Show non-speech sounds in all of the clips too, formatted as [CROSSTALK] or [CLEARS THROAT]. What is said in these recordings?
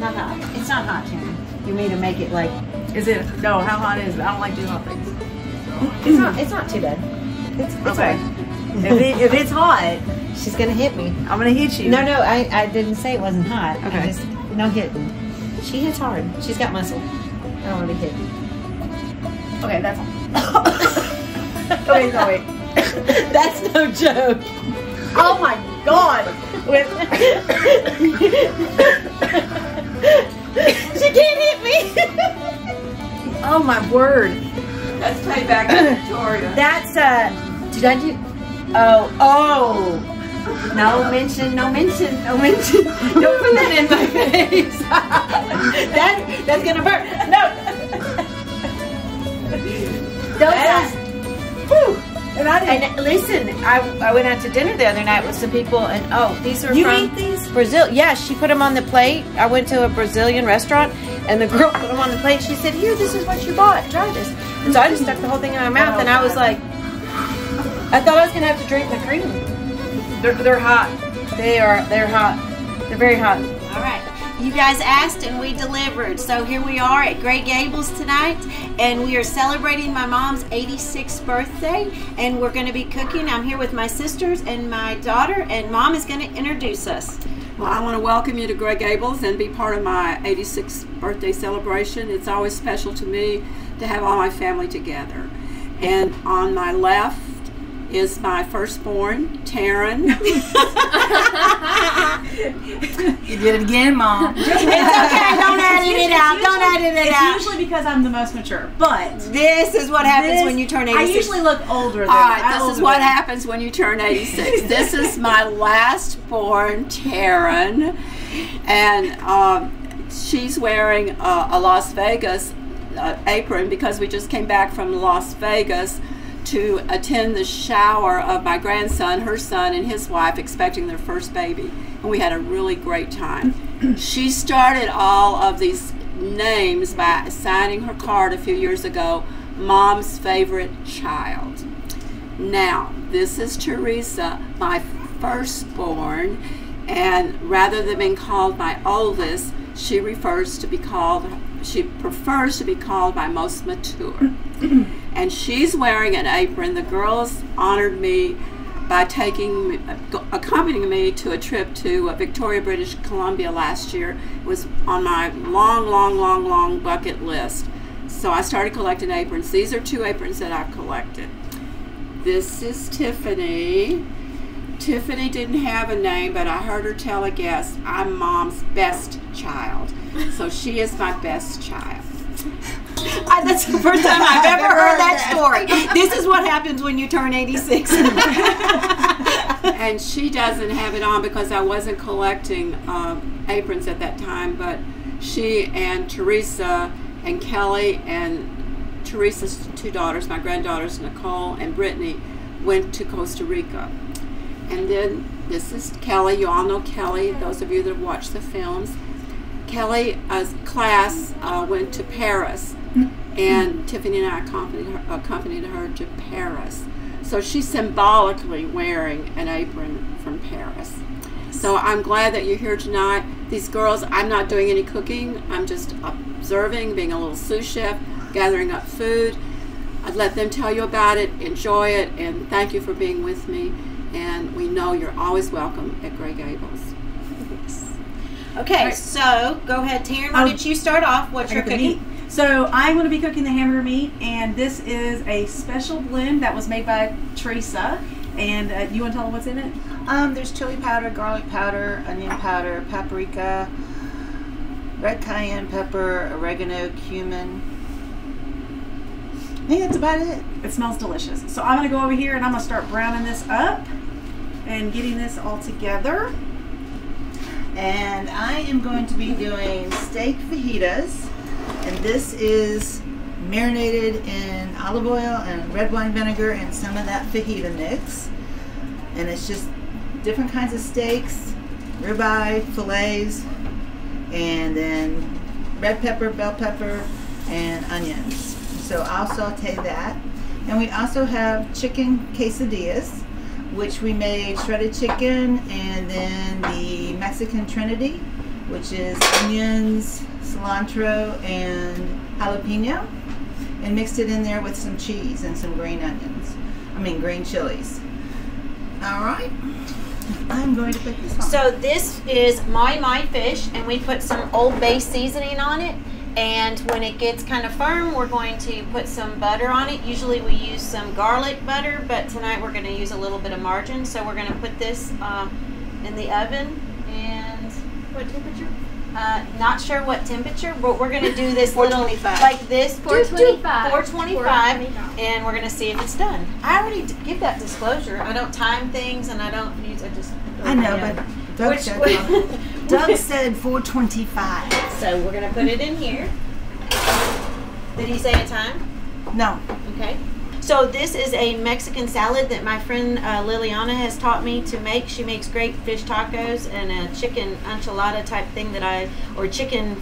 Not hot. It's not hot, Tim. You mean to make it like Is it? No. How hot is it? I don't like doing hot things. it's not. It's not too bad. It's, it's Okay. if, it, if it's hot, She's gonna hit me. I'm gonna hit you. No, no, I, I didn't say it wasn't hot. Okay. just no hitting. She hits hard. She's got muscle. I don't want to be hit. Okay, that's. okay, no wait. That's no joke. Oh my god! With [COUGHS] [COUGHS] [COUGHS] she can't hit me. oh my word. Let's play back to Victoria. [CLEARS THROAT] That's uh. Did I do? Oh, oh. No mention, no mention, no mention. [LAUGHS] Don't put that in my face. [LAUGHS] that that's gonna burn. No. [LAUGHS] Those That are- Whew. And I didn't. And listen, I, I went out to dinner the other night with some people, and oh, these are You from these? Brazil. Yeah, she put them on the plate. I went to a Brazilian restaurant, and the girl [LAUGHS] put them on the plate. She said, "Here, this is what you bought. Try this." And so I just stuck the whole thing in my mouth, and I was like, I thought I was gonna have to drink the cream. They're, they're hot. They are, they're hot. They're very hot. All right. You guys asked and we delivered. So here we are at Gray Gables tonight, and we are celebrating my mom's 86th birthday, and we're going to be cooking. I'm here with my sisters and my daughter, and mom is going to introduce us. Well, I want to welcome you to Grey Gables and be part of my 86th birthday celebration. It's always special to me to have all my family together. And on my left is my firstborn, Taryn. You did it again, mom. [LAUGHS] It's okay. Don't edit it out. Don't edit it It's out. usually because I'm the most mature, but This is what happens this- when you turn I usually look older. Than All right, this is what than- happens when you turn 86. [LAUGHS] this is my last born, Taryn, and um, she's wearing a, a Las Vegas uh, apron because we just came back from Las Vegas to attend the shower of my grandson, her son, and his wife expecting their first baby. And we had a really great time. [CLEARS THROAT] she started all of these names by signing her card a few years ago, Mom's Favorite Child. Now, this is Teresa, my firstborn, and rather than being called my oldest, she refers to be called, she prefers to be called my most mature. [CLEARS THROAT] and she's wearing an apron. The girls honored me by taking, accompanying me to a trip to uh, Victoria, British Columbia last year. It was on my long, long, long, long bucket list. So I started collecting aprons. These are two aprons that I've collected. This is Tiffany. Tiffany didn't have a name, but I heard her tell a guest, I'm mom's best child. So she is my best child. I, that's the first time I've ever heard that story. This is what happens when you turn 86. and she doesn't have it on because I wasn't collecting um, aprons at that time, but she and Teresa and Kelly and Teresa's two daughters, my granddaughters Nicole and Brittany, went to Costa Rica. And then this is Kelly. You all know Kelly, those of you that have watched the films. Kelly's class uh, went to Paris, and Tiffany and I accompanied her, accompanied her to Paris. So she's symbolically wearing an apron from Paris. So I'm glad that you're here tonight. These girls, I'm not doing any cooking. I'm just observing, being a little sous chef, gathering up food. I'd let them tell you about it, enjoy it, and thank you for being with me. And we know you're always welcome at Grey Gables. Okay, so go ahead, Taryn. Why Oh. don't you start off? What I you're got cooking? So I'm going to be cooking the hamburger meat, and this is a special blend that was made by Teresa. And uh, you want to tell them what's in it? Um, there's chili powder, garlic powder, onion powder, paprika, red cayenne pepper, oregano, cumin. I think that's about it. It smells delicious. So I'm going to go over here and I'm going to start browning this up and getting this all together. And I am going to be doing steak fajitas. And this is marinated in olive oil and red wine vinegar and some of that fajita mix. And it's just different kinds of steaks, ribeye, fillets, and then red pepper, bell pepper, and onions. So I'll saute that. And we also have chicken quesadillas, which we made shredded chicken and then the Mexican Trinity which is onions, cilantro, and jalapeno, and mixed it in there with some cheese and some green onions. I mean, green chilies. All right. I'm going to put this on. So this is my my fish, and we put some Old Bay seasoning on it. And when it gets kind of firm, we're going to put some butter on it. Usually we use some garlic butter, but tonight we're going to use a little bit of margarine. So we're going to put this um, in the oven. And what temperature? Uh, not sure what temperature, but we're going to do this little like this. 425. 425. And we're going to see if it's done. I already give that disclosure. I don't time things, and I don't use. I just. I know, Yeah. but Doug Which said, [LAUGHS] Doug said 425. So we're gonna put it in here. Did he say a time? No. Okay. So this is a Mexican salad that my friend uh, Liliana has taught me to make. She makes great fish tacos and a chicken enchilada type thing that I, or chicken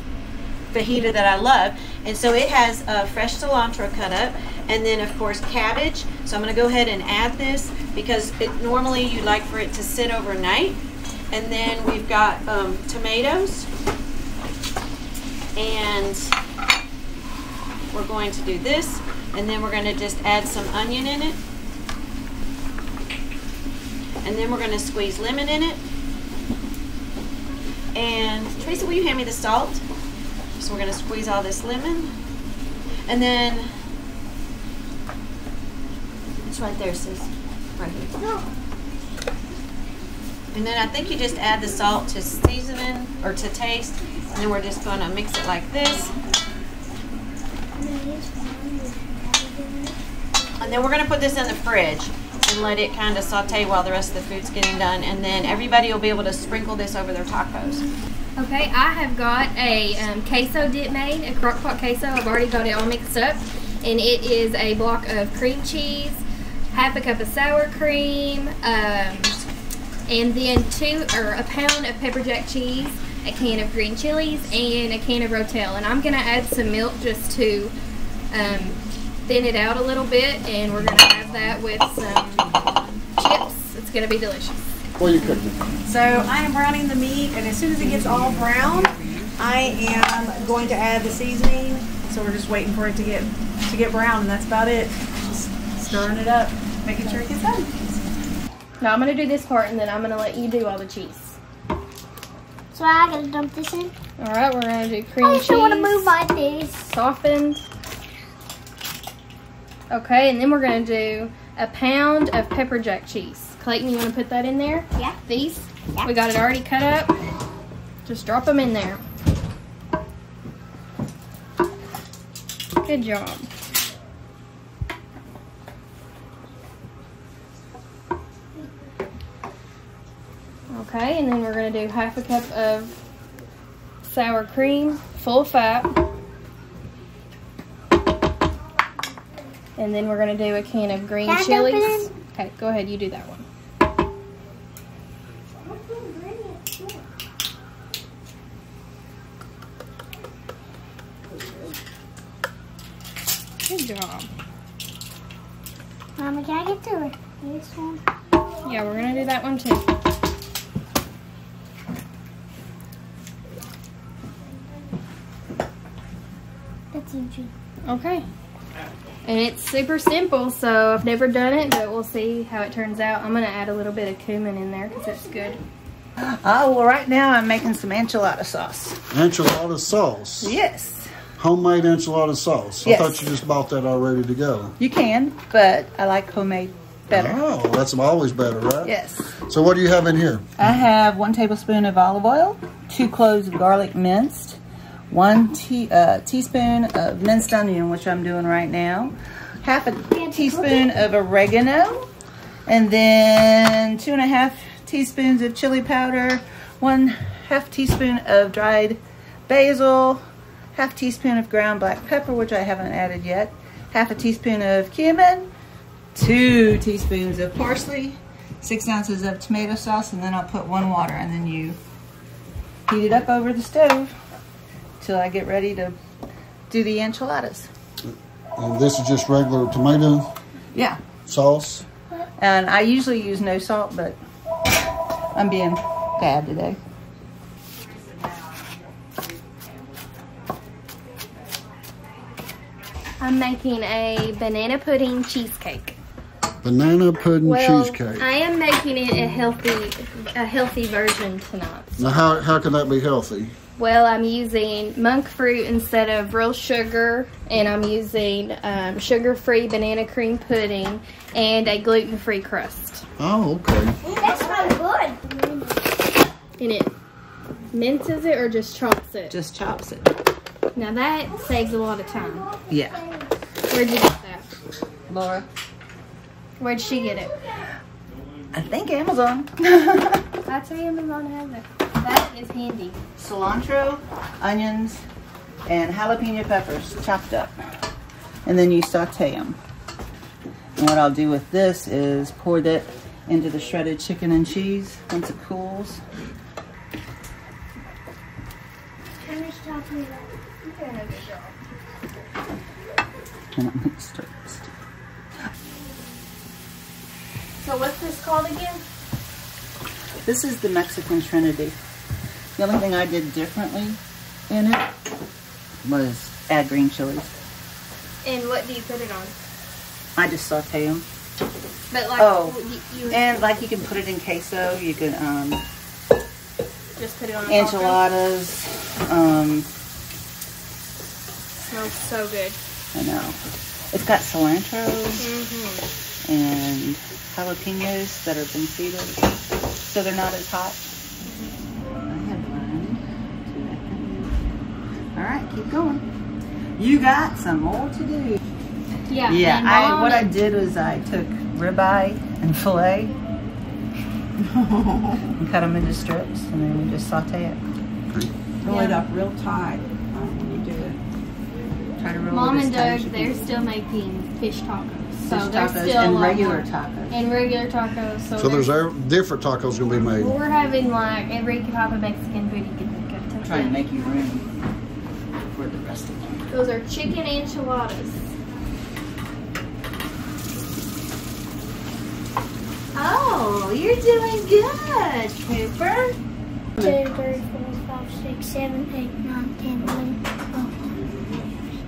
fajita that I love. And so it has uh, fresh cilantro cut up, and then of course cabbage. So I'm gonna go ahead and add this because it normally you'd like for it to sit overnight. And then we've got um, tomatoes, and we're going to do this, and then we're going to just add some onion in it. And then we're going to squeeze lemon in it. And Teresa, will you hand me the salt? So we're going to squeeze all this lemon. And then, it's right there, sis. Right here. And then I think you just add the salt to seasoning or to taste. And then we're just going to mix it like this. And then we're going to put this in the fridge and let it kind of saute while the rest of the food's getting done. And then everybody will be able to sprinkle this over their tacos. Okay, I have got a um, queso dip made, a crock pot queso. I've already got it all mixed up. And it is a block of cream cheese, half a cup of sour cream, um, and then two or a pound of pepper jack cheese, a can of green chilies, and a can of Rotel. And I'm gonna add some milk just to um, thin it out a little bit, and we're gonna have that with some chips. It's gonna be delicious. What are you cooking? So I am browning the meat, and as soon as it gets all brown, I am going to add the seasoning. So we're just waiting for it to get to get brown, and that's about it. Just stirring it up, making sure it gets done. Now I'm gonna do this part, and then I'm gonna let you do all the cheese. So I gotta dump this in. All right, we're gonna do cream I cheese. just want to move my face. softened. Okay, and then we're gonna do a pound of pepper jack cheese. Clayton, you wanna put that in there? Yeah. These? Yeah. We got it already cut up. Just drop them in there. Good job. Okay, and then we're gonna do half a cup of sour cream, full fat. And then we're gonna do a can of green Can chilies. Okay, go ahead, you do that one. Good job. Mama, can I get to this one? Yeah, we're gonna do that one too. That's easy. Okay. And it's super simple, so I've never done it, but we'll see how it turns out. I'm gonna add a little bit of cumin in there because that's good. Oh, well, right now I'm making some enchilada sauce. Enchilada sauce. Yes. Homemade enchilada sauce. Yes. I thought you just bought that all ready to go. You can, but I like homemade better. Oh, that's always better, right? Yes. So what do you have in here? I have one tablespoon of olive oil, two cloves of garlic minced, one tea, uh, teaspoon of minced onion, which I'm doing right now, half a teaspoon of oregano, and then two and a half teaspoons of chili powder, one half teaspoon of dried basil, half teaspoon of ground black pepper, which I haven't added yet, half a teaspoon of cumin, two teaspoons of parsley, six ounces of tomato sauce, and then I'll put one water, and then you heat it up over the stove till I get ready to do the enchiladas. And this is just regular tomato? Yeah. Sauce? And I usually use no salt, but I'm being bad today. I'm making a banana pudding cheesecake. Banana pudding well, cheesecake. I am making it a healthy a healthy version tonight. Now how how can that be healthy? Well, I'm using monk fruit instead of real sugar, and I'm using um, sugar-free banana cream pudding and a gluten-free crust. Oh, okay. That smells good. And it minces it or just chops it. Just chops it. Now that saves a lot of time. Yeah. Where'd you get that? Laura. Where'd she get it? I think Amazon. [LAUGHS] That's Amazon has it. That is handy. Cilantro, onions, and jalapeno peppers chopped up. And then you saute them. And what I'll do with this is pour that into the shredded chicken and cheese once it cools. Finish talking about And I'm gonna start this. So what's this called again? This is the Mexican Trinity. The only thing I did differently in it was add green chilies. And what do you put it on? I just saute them. But like, Oh. you, you And like you can put it in queso, you can um, just put it on enchiladas. Um, Smells so good. I know. It's got cilantro Mm-hmm. and jalapenos that have been seeded, so they're not as hot. I had one. All right, keep going. You got some more to do. Yeah. Yeah, I what I did was I took ribeye and fillet [LAUGHS] and cut them into strips, and then we just saute it. Roll it up real tight um, when you do it. Try to roll Mom it and tight Doug, they're can. still making fish tacos. So Fish they're tacos still and lot regular tacos. And regular tacos. So, So there's there's, er- different tacos gonna be made. we're having like every type of Mexican food you can think of. Trying to make you room for the rest of them. Those are chicken enchiladas. Oh, you're doing good, Cooper. 2, 3, 4, 5, 6, 7, 8, 9, 10, 11,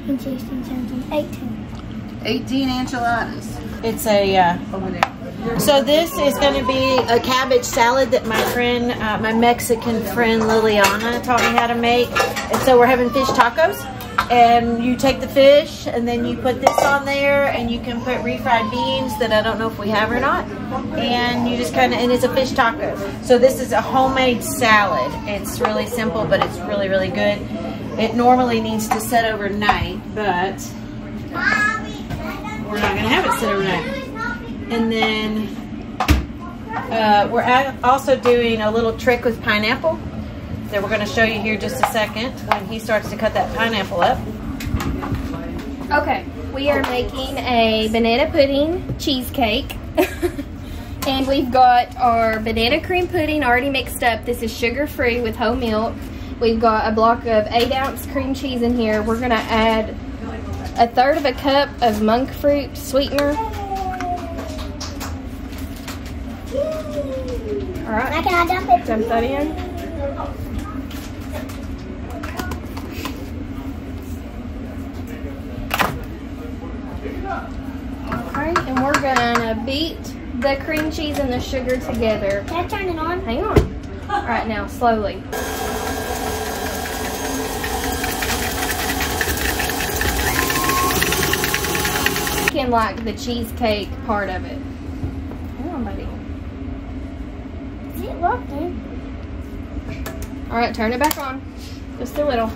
12, 15, 16, 17, 18. 18 enchiladas. It's a, uh, Over there. so this is going to be a cabbage salad that my friend, uh, my Mexican friend Liliana taught me how to make. And so we're having fish tacos. And you take the fish and then you put this on there and you can put refried beans that I don't know if we have or not. And you just kind of, and it's a fish taco. So this is a homemade salad. It's really simple, but it's really, really good. It normally needs to set overnight, but we're not to have it set overnight. And then uh, we're also doing a little trick with pineapple that we're going to show you here just a second when he starts to cut that pineapple up. Okay, we are making a banana pudding cheesecake. [LAUGHS] and we've got our banana cream pudding already mixed up. This is sugar free with whole milk. We've got a block of 8 ounce cream cheese in here. We're going to add a third of a cup of monk fruit sweetener. Alright, Now can I dump it? dump that in. Alright, and we're gonna beat the cream cheese and the sugar together. Can I turn it on? Hang on. Alright, now slowly. Can like the cheesecake part of it. Hang on, buddy. Is it working? Alright, turn it back on. Just a little.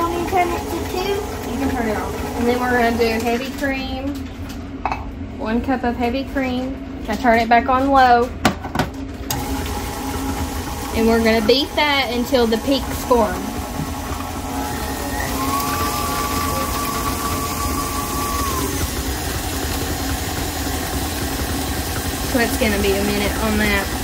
Want me to turn it to two? You can turn it on. And then we're gonna do heavy cream. One cup of heavy cream. I turn it back on low. And we're gonna beat that until the peaks form. So it's gonna be a minute on that.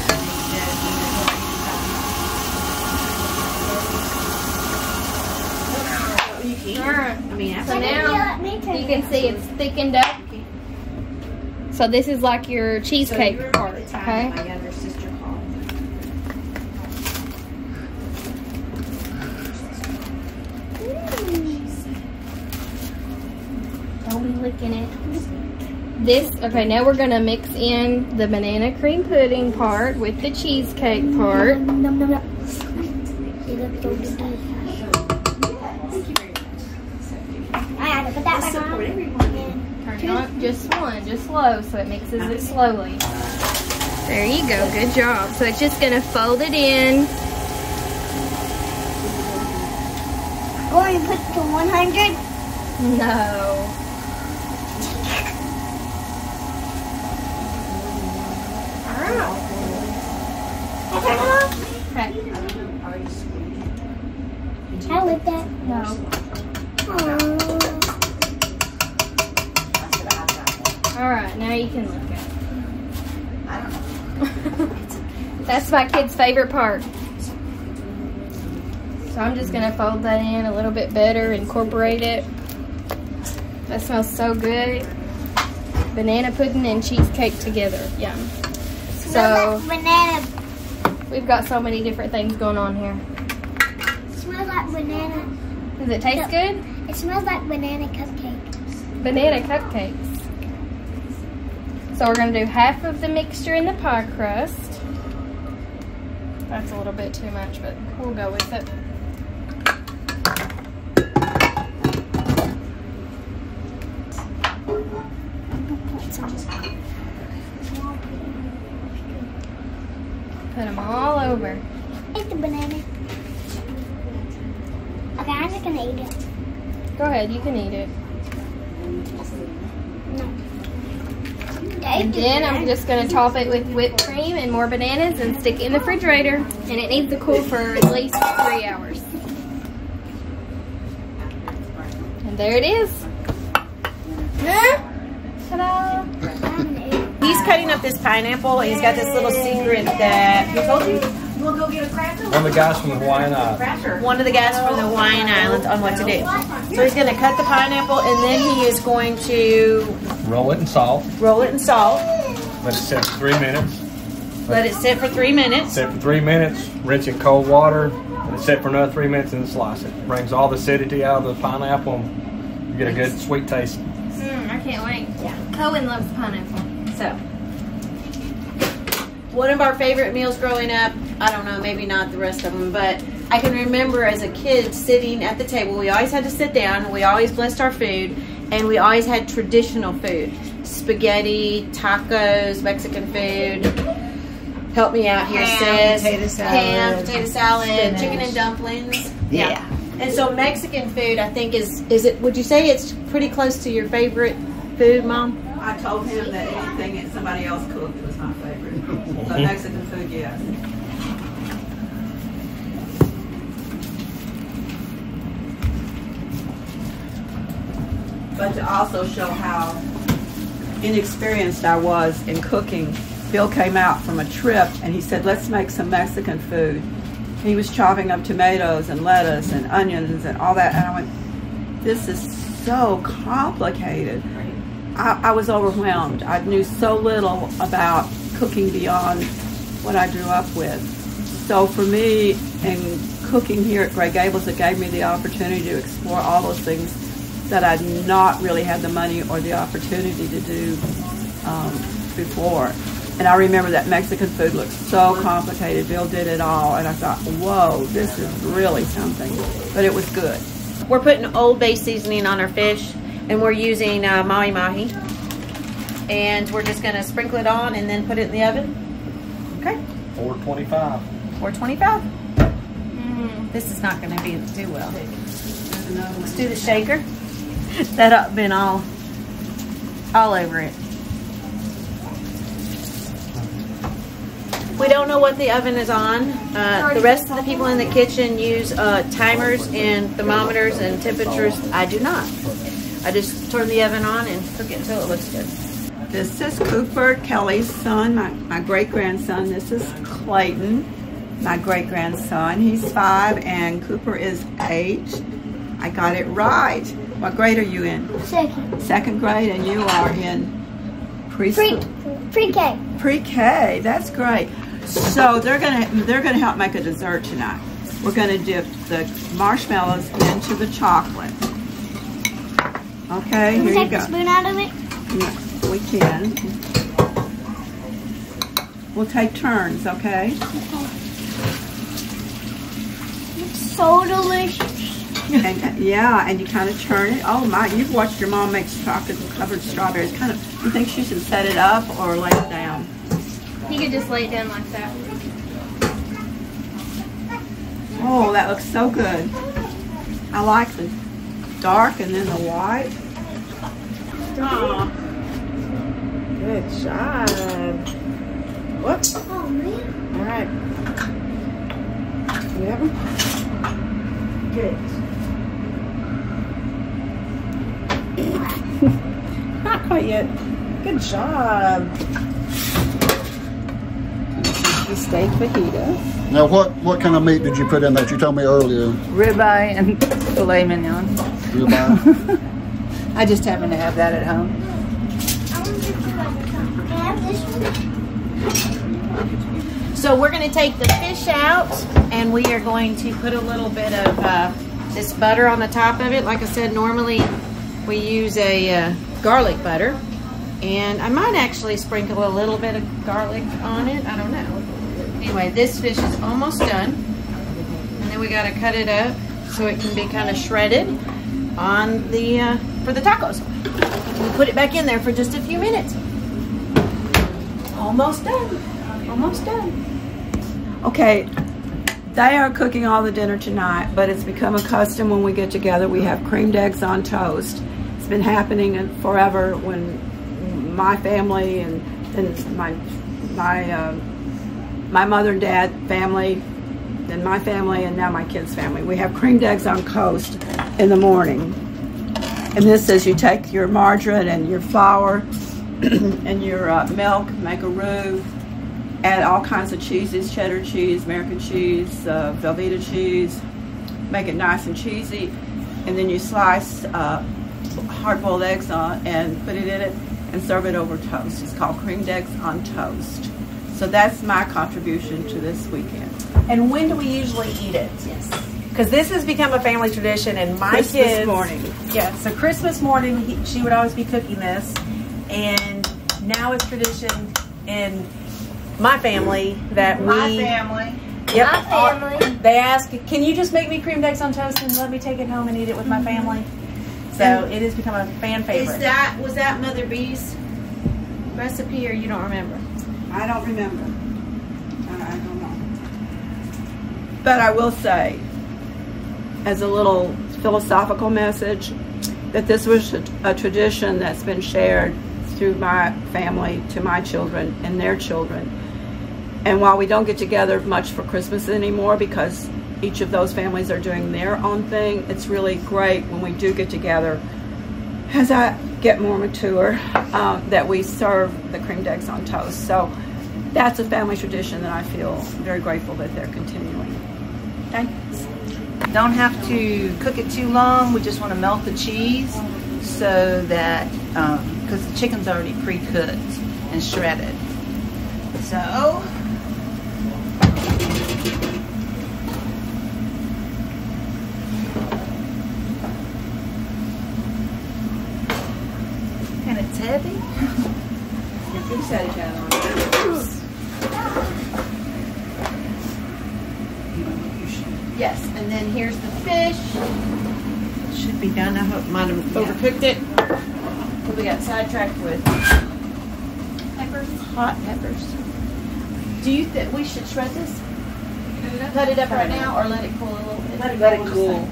you can see it's thickened up. So this is like your cheesecake so part, okay? Don't be licking it. This, okay, now we're gonna mix in the banana cream pudding part with the cheesecake part. Just one, just slow, so it mixes it slowly. There you go, good job. So it's just gonna fold it in. Going to put to 100. No. Okay. I like that. No. Aww. All right, now you can look at it. [LAUGHS] That's my kid's favorite part. So I'm just gonna fold that in a little bit better, incorporate it. That smells so good. Banana pudding and cheesecake together. Yum. So like banana. we've got so many different things going on here. Smells like banana. Does it taste good? It smells like banana cupcake. Banana cupcakes. So we're gonna do half of the mixture in the pie crust. That's a little bit too much, but we'll go with it. Put them all over. Take the banana. Okay, I'm just gonna eat it. Go ahead, you can eat it. And then I'm just gonna top it with whipped cream and more bananas and stick it in the refrigerator. And it needs to cool for at least three hours. And there it is. Ta-da! He's cutting up this pineapple. He's got this little secret that who told you? You want to go get a cracker? One of the guys from the Hawaiian Islands. One of the guys from the Hawaiian Islands on what to do. So he's going to cut the pineapple and then he is going to Roll it in salt. roll it in salt. Let it sit for three minutes. Let it sit for three minutes. Sit for three minutes. Rinse in cold water. Let it sit for another three minutes and then slice it. Brings all the acidity out of the pineapple. And you get a good sweet taste. Mm, I can't wait. Yeah. Cohen loves pineapple. So, one of our favorite meals growing up, I don't know, maybe not the rest of them, but I can remember as a kid sitting at the table. We always had to sit down, we always blessed our food, and we always had traditional food spaghetti, tacos, Mexican food. Help me out here, Ham, sis. potato salad, Ham, potato salad, spinach. chicken and dumplings. Yeah. And so Mexican food, I think, is is it? Would you say it's pretty close to your favorite food, Mom? I told him that anything that somebody else cooked was my favorite. But [LAUGHS] Mexican food, yes. But to also show how inexperienced I was in cooking, Bill came out from a trip and he said, let's make some Mexican food. He was chopping up tomatoes and lettuce and onions and all that. And I went, this is so complicated. I, I was overwhelmed. I knew so little about cooking beyond what I grew up with. So for me, in cooking here at Grey Gables, it gave me the opportunity to explore all those things that I'd not really had the money or the opportunity to do um, before. And I remember that Mexican food looked so complicated. Bill did it all, and I thought, whoa, this is really something. But it was good. We're putting Old Bay seasoning on our fish, and we're using uh, mahi mahi. And we're just gonna sprinkle it on and then put it in the oven. Okay, 425. 425. This is not gonna be do well. Let's do the shaker. [LAUGHS] that up been all all over it. We don't know what the oven is on. Uh, the rest of the people in the kitchen use uh, timers and thermometers and temperatures. I do not. I just turn the oven on and cook it until it looks good. This is Cooper, Kelly's son, my, my great grandson. This is Clayton, my great grandson. He's five and Cooper is eight. I got it right. What grade are you in? Second. Second grade, and you are in Pre preschool. pre-K. Pre-K. That's great. So they're gonna they're gonna help make a dessert tonight. We're gonna dip the marshmallows into the chocolate. Okay, Can we here you take the spoon out of it? Yeah, we can. We'll take turns, okay? It's so delicious. And uh, yeah, and you kind of turn it. Oh my, you've watched your mom make chocolate covered strawberries. Kind of, you think she should set it up or lay it down? You could just lay it down like that. Oh, that looks so good. I like the dark and then the white. Aw. Good job. Whoops. Oh man. All right. You have them? Good. Not quite yet. Good job. The steak fajita. Now, what, what kind of meat did you put in that? You told me earlier. ribeye and filet mignon. Ribeye. [LAUGHS] I just happen to have that at home. I want to do like Can I have this one? So we're going to take the fish out and we are going to put a little bit of uh, this butter on the top of it. Like I said, normally we use a uh, garlic butter. And I might actually sprinkle a little bit of garlic on it. I don't know. Anyway, this fish is almost done. And then we got to cut it up so it can be kind of shredded on the uh, for the tacos. We'll put it back in there for just a few minutes. Almost done. Almost done. Okay, they are cooking all the dinner tonight, but it's become a custom when we get together. We have creamed eggs on toast. It's been happening forever when my family and, and my my uh, my mother and dad family, then my family, and now my kids' family. We have creamed eggs on toast in the morning. And this is you take your margarine and your flour [CLEARS THROAT] and your uh, milk, make a roux, add all kinds of cheeses, cheddar cheese, American cheese, uh, Velveeta cheese, make it nice and cheesy, and then you slice uh, hard-boiled eggs on and put it in it and serve it over toast. It's called creamed eggs on toast. So that's my contribution to this weekend. And when do we usually eat it? Yes. Because this has become a family tradition, and my Christmas kids. morning. Yeah, so Christmas morning, he, she would always be cooking this, and now it's tradition in my family that we. My family. Yep. My family. They ask, "Can you just make me creamed eggs on toast and let me take it home and eat it with my family?" So it has become a fan favorite. Is that was that Mother B's recipe, or you don't remember? I don't remember. I I don't know. But I will say, as a little philosophical message, that this was a, a tradition that's been shared through my family to my children and their children. And while we don't get together much for Christmas anymore because each of those families are doing their own thing, it's really great when we do get together as I get more mature, uh, that we serve the creamed eggs on toast. So that's a family tradition that I feel very grateful that they're continuing. Thanks. Don't have to cook it too long. We just want to melt the cheese so that, because the chicken's already pre-cooked and shredded. So, and it's heavy. You it, Yes, and then here's the fish. Should be done. I hope might have overcooked it. We got sidetracked with peppers, hot peppers. Do you think we should shred this? Cut it up right now, or let it cool a little bit? Let it, let it cool.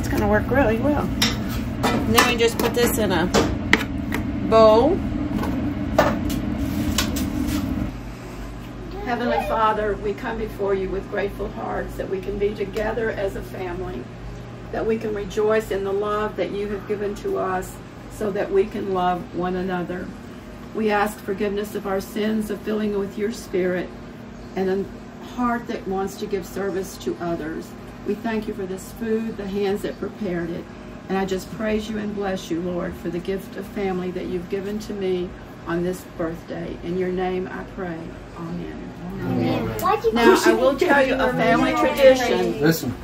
That's gonna work really well. And then we just put this in a bowl. Heavenly Father, we come before you with grateful hearts that we can be together as a family, that we can rejoice in the love that you have given to us so that we can love one another. We ask forgiveness of our sins, of filling with your spirit, and a heart that wants to give service to others. We thank you for this food, the hands that prepared it. And I just praise you and bless you, Lord, for the gift of family that you've given to me on this birthday. In your name I pray. Amen. Why'd you Now, I will tell you a family tradition Listen.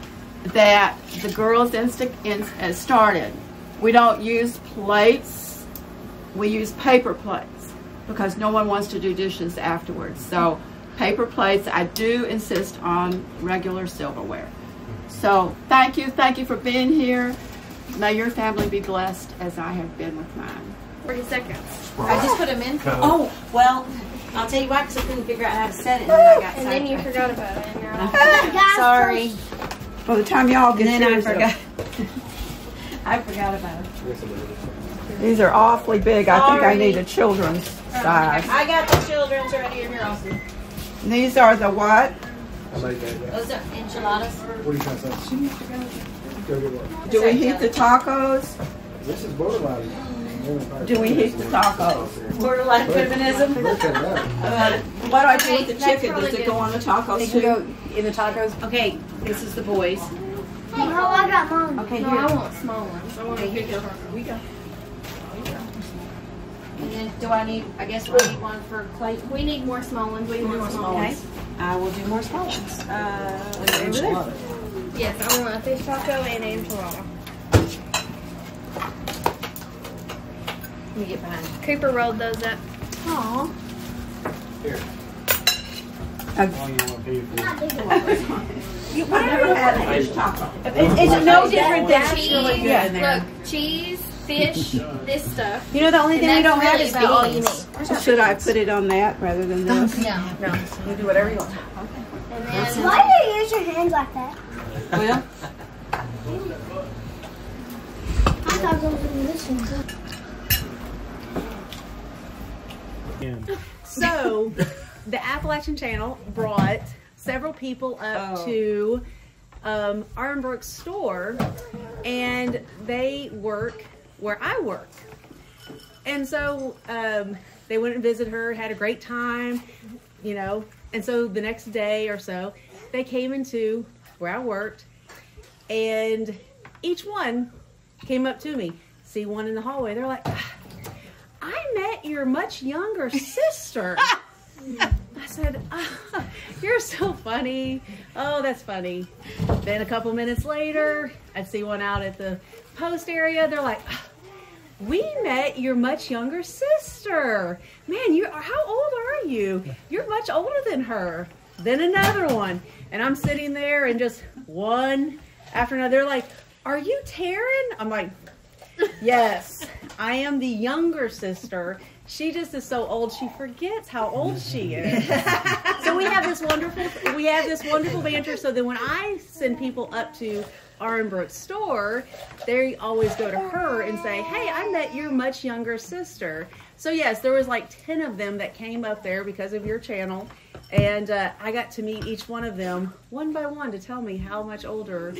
that the girls insta- in, uh, started. We don't use plates, we use paper plates because no one wants to do dishes afterwards. So, paper plates, I do insist on regular silverware. So, thank you, thank you for being here. May your family be blessed as I have been with mine. 40 seconds. I just put them in. Oh, well, I'll tell you why, because I couldn't figure out how to set it, and then I got [GASPS] And then you sidetracked. forgot about it. And you're all, [LAUGHS] ah, Sorry. By the time y'all And get then I yours, forgot. [LAUGHS] I forgot about it. these are awfully big. I think I Sorry. need a children's uh, size. I got the children's right here. Here, Austin. These are the what? I made that. Those are enchiladas. What are you trying to say? Go get what? Do we heat the tacos? This is borderline. Do we heat the tacos? Borderline feminism. Look at. What do I do with the chicken? probably Does it go on the tacos They too? can go in the tacos. Okay, this is the boys. No, I got mine. Okay, no, here. I want small ones. I want a Okay, big here. taco. We go. And then, do I need? I guess we need one for Clayton. We need more small ones. We need more small Okay. ones. I will do more small ones. Uh, over there. Yes, I want a fish taco and an enchilada. Let me get behind. Cooper rolled those up. Aw. Here. All you want to pay for. I've never had a fish taco. It's, it's no different than cheese. really good in there. Look, cheese, fish, this stuff. You know, the only And thing we that's don't have really is about all you beans. Should I put it on that rather than [LAUGHS] this? Yeah. No, you do whatever you want. And then Why do you use your hands like that? Well, I thought those were musicians. [LAUGHS] So, the Appalachian Channel brought several people up Oh. to um, RM Brooks store, and they work where I work. And so um, they went and visited her, had a great time, you know. And so the next day or so, they came into where I worked, and each one came up to me. See one in the hallway. They're like, I met your much younger sister. [LAUGHS] I said, "Ah, You're so funny. Oh, that's funny. Then a couple minutes later, I'd see one out at the post area. They're like, "Ah, We met your much younger sister. Man, you are, how old are you? You're much older than her. Then another one. And I'm sitting there and just one after another. They're like, Are you Taryn? I'm like, Yes, I am the younger sister. She just is so old she forgets how old she is. so we have this wonderful we have this wonderful banter. So then when I send people up to RM Brooks store, they always go to her and say, "Hey, I met your much younger sister." So yes, there was like ten of them that came up there because of your channel, and uh, I got to meet each one of them one by one to tell me how much older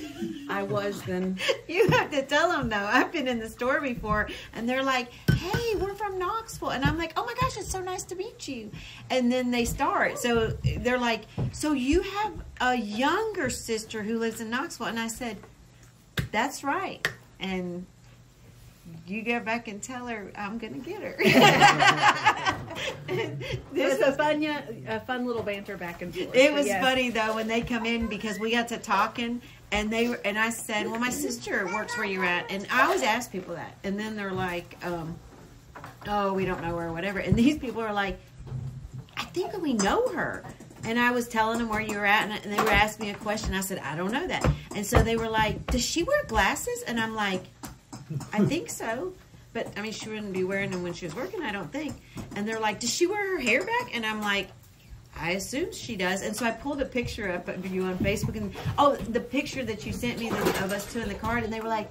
I was than [LAUGHS] you have to tell them though. I've been in the store before, and they're like, "Hey, we're from Knoxville," and I'm like, "Oh my gosh, it's so nice to meet you." And then they start. So they're like, "So you have a younger sister who lives in Knoxville?" And I said, "That's right." And you go back and tell her I'm gonna get her. [LAUGHS] It this was a fun, a fun little banter back and forth. It was yes. funny though when they come in because we got to talking and they were and I said, "Well, my sister works where you're at," and I always ask people that, and then they're like, um, "Oh, we don't know her, or whatever." And these people are like, "I think we know her." And I was telling them where you were at, and- and they were asking me a question. I said, "I don't know that." And so they were like, "Does she wear glasses?" And I'm like, "I think so." But I mean, she wouldn't be wearing them when she was working, I don't think. And they're like, "Does she wear her hair back?" And I'm like, I assume she does. And so I pulled a picture up of you on Facebook and oh, the picture that you sent me of us two in the card, and they were like,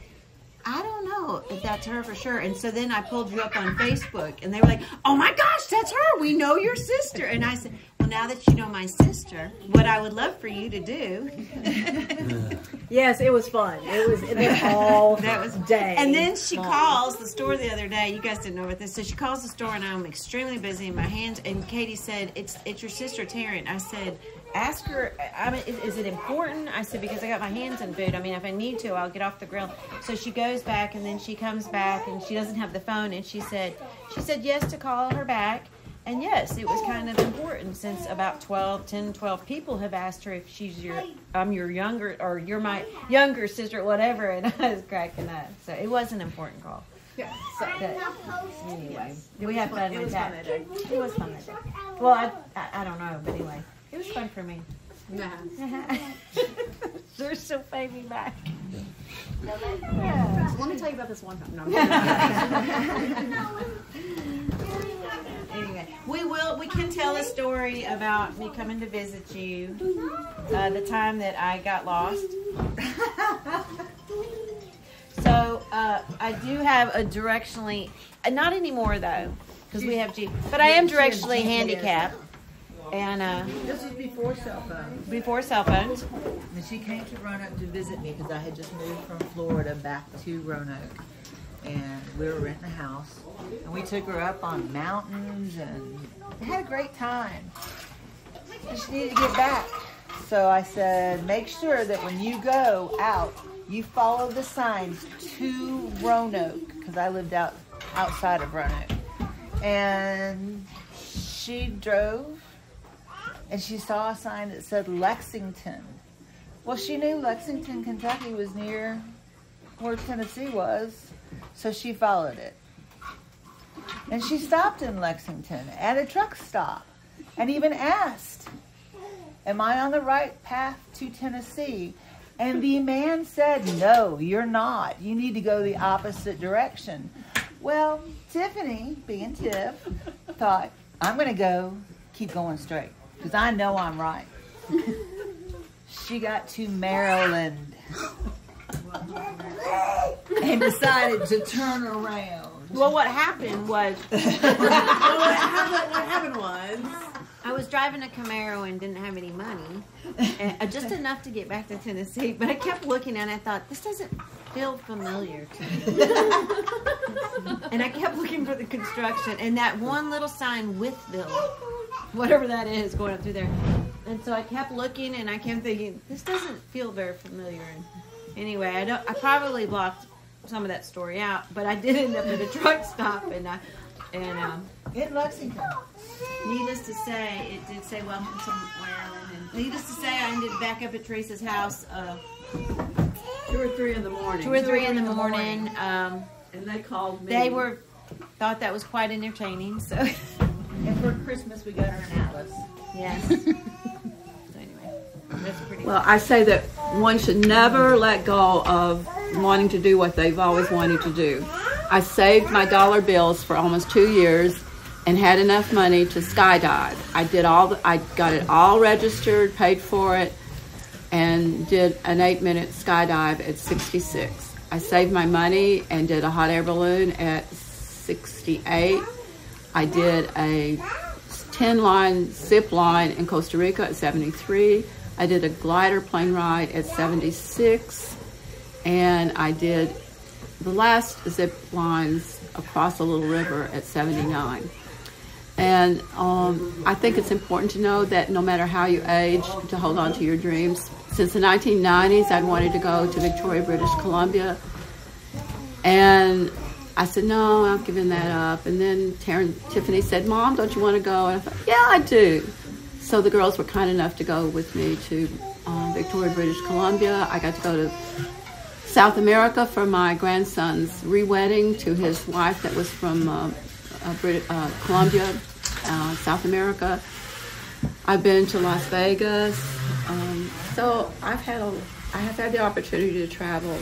I don't know if that's her for sure. And so then I pulled you up on Facebook, and they were like, Oh my gosh, that's her. We know your sister. And I said, Well, now that you know my sister, what I would love for you to do. [LAUGHS] Yes, it was fun. It was it all [LAUGHS] That was day. And then she long. calls the store the other day. You guys didn't know about this. So she calls the store, and I'm extremely busy in my hands. And Katie said, "It's it's your sister Taryn." I said, ask her. I mean, is, is it important? I said because I got my hands in food. I mean, if I need to, I'll get off the grill. So she goes back, and then she comes back, and she doesn't have the phone, and she said she said yes to call her back. And yes, it was kind of important since about 12, 10, 12 people have asked her if she's your, I'm your younger, or you're my younger sister, whatever. And [LAUGHS] I was cracking up. So it was an important call. Yeah. So, anyway, did we have fun It with was that? fun that day. It was fun that day. Well, I, I, I don't know, but anyway, it was fun for me. Nah. [LAUGHS] They're still paying me back. Let me tell you about this one time. No, [LAUGHS] Anyway, we will. We can tell a story about me coming to visit you. Uh, the time that I got lost. [LAUGHS] So uh, I do have a directionally, uh, not anymore though, because we have G. But I am directionally handicapped, and uh, This was before cell phones. before cell phones. And she came to Roanoke to visit me because I had just moved from Florida back to Roanoke. And we were renting a house. And we took her up on mountains and had a great time. And she needed to get back. So I said, make sure that when you go out, you follow the signs to Roanoke because I lived out outside of Roanoke. And she drove and she saw a sign that said Lexington. Well, she knew Lexington, Kentucky was near where Tennessee was, so she followed it. And she stopped in Lexington at a truck stop and even asked, Am I on the right path to Tennessee? And the man said, No, you're not. You need to go the opposite direction. Well, Tiffany, being Tiff, thought, I'm going to go keep going straight because I know I'm right. she got to Maryland and decided to turn around. Well, what happened was [LAUGHS] what, happened, what happened was, I was driving a Camaro and didn't have any money, and, uh, just enough to get back to Tennessee. But I kept looking and I thought this doesn't feel familiar to me. [LAUGHS] and I kept looking for the construction and that one little sign Wytheville, [LAUGHS] whatever that is, going up through there. And so I kept looking and I kept thinking this doesn't feel very familiar. And anyway, I don't. I probably blocked some of that story out, but I did end up at a truck stop and I and um, In Lexington. Needless to say, it did say welcome to Maryland. And needless to say, I ended back up at Teresa's house uh, Two or three in the morning. two or three in the morning. Um, And they called me. they were thought that was quite entertaining. So [LAUGHS] And for Christmas, we got her an atlas. yes. [LAUGHS] so anyway, that's pretty. Well, I say that one should never let go of wanting to do what they've always wanted to do. I saved my dollar bills for almost two years and had enough money to skydive. I did all, the, I got it all registered, paid for it, and did an eight minute skydive at 66. I saved my money and did a hot air balloon at 68. I did a 10 line zip line in Costa Rica at 73. I did a glider plane ride at 76. And I did the last zip lines across a little river at 79. And um, I think it's important to know that no matter how you age, to hold on to your dreams. Since the 1990s, I'd wanted to go to Victoria, British Columbia. And I said, no, I'm giving that up. And then Taryn, Tiffany said, Mom, don't you want to go? And I thought, yeah, I do. So the girls were kind enough to go with me to um, Victoria, British Columbia. I got to go to South America for my grandson's re-wedding to his wife that was from uh, uh, Brit- uh, uh, South America. I've been to Las Vegas. Um, so I've had a, I have had the opportunity to travel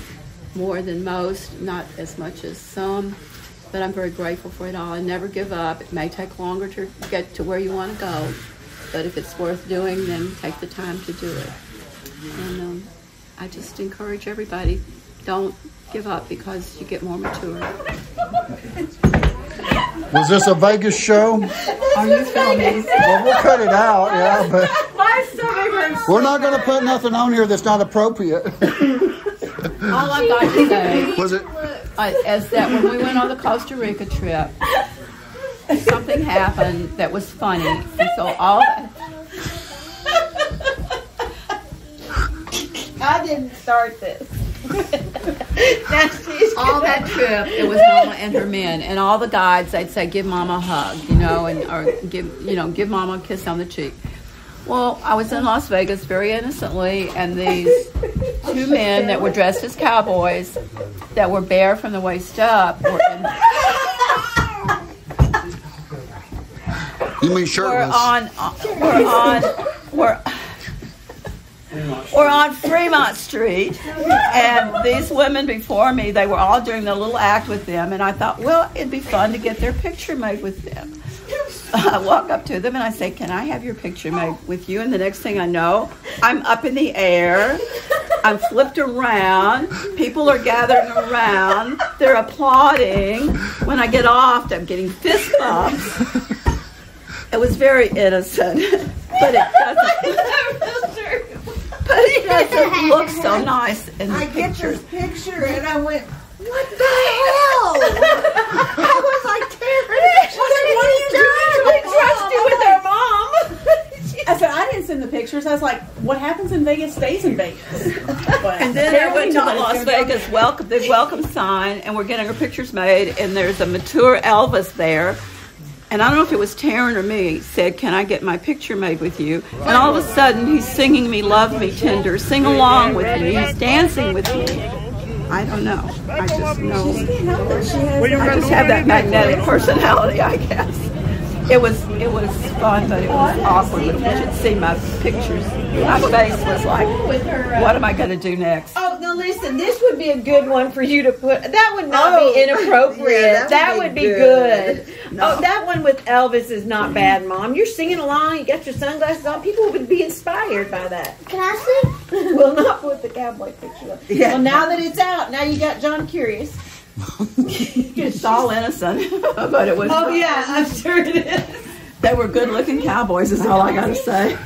more than most, not as much as some, but I'm very grateful for it all. I never give up. It may take longer to get to where you want to go, but if it's worth doing, then take the time to do it. And um, I just encourage everybody, don't give up because you get more mature. Was this a Vegas show? Are you filming? Well, we'll cut it out, yeah, but my stomach hurts. we're not going to put nothing on here that's not appropriate. [LAUGHS] [LAUGHS] All I've got to say [LAUGHS] Was it? uh, is that when we went on the Costa Rica trip, something happened that was funny, and so all I [LAUGHS] didn't start this. now she's all that trip, it was Mama and her men, and all the guides. They'd say, "Give Mama a hug," you know, and or give you know, give Mama a kiss on the cheek. Well, I was in Las Vegas very innocently, and these two men that were dressed as cowboys, that were bare from the waist up, were, in, You mean shirtless? were on, were on, were. We're on Fremont Street, and these women before me, they were all doing their little act with them, and I thought, well, it'd be fun to get their picture made with them. I walk up to them and I say, Can I have your picture made with you? And the next thing I know, I'm up in the air. I'm flipped around. People are gathering around. They're applauding. When I get off, I'm getting fist bumps. It was very innocent, but it doesn't. [LAUGHS] But it doesn't look so nice in the I get pictures. this picture and I went, what the [LAUGHS] hell? I was like, Terry, what are you doing? They trust you with their mom. I said I didn't send the pictures. I was like, what happens in Vegas stays in Vegas. [LAUGHS] And then I went to the Las Vegas welcome, the welcome sign, and we're getting our pictures made. And there's a mature Elvis there, and I don't know if it was Taryn or me. Said, "Can I get my picture made with you?" And all of a sudden, he's singing me "Love Me Tender," sing along with me. He's dancing with me. I don't know. I just know. I just have that magnetic personality, I guess. It was it was oh, fun, but it was awkward. But you should see my pictures. My face was like, "What am I going to do next?" Oh, now listen, this would be a good one for you to put. That would not Oh, be inappropriate. yeah, that, would be, good. No. Oh, that one with Elvis is not bad, Mom. You're singing along, you got your sunglasses on. People would be inspired by that. Can I sing? we'll not put the cowboy picture up. Yeah. Well, now that it's out, now you got John Curious. [LAUGHS] It's all innocent, [LAUGHS] but it was. Oh, yeah, I'm sure it is. They were good-looking cowboys. Is all I got to say.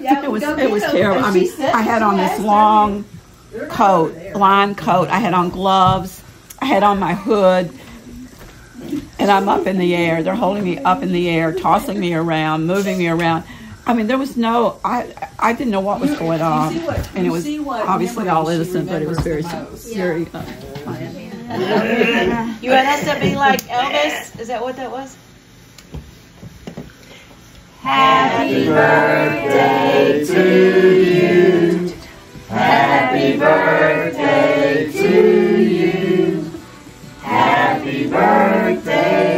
Yeah, [LAUGHS] It was it was terrible. I mean, I had on this long coat, line coat. I had on gloves. I had on my hood, and I'm up in the air. They're holding me up in the air, tossing me around, moving me around. I mean, there was no. I I didn't know what was going on, what- and it was obviously all innocent, but it was very the very. Uh you want us to be like Elvis? Is that what that was? Happy birthday to you. Happy birthday to you. Happy birthday.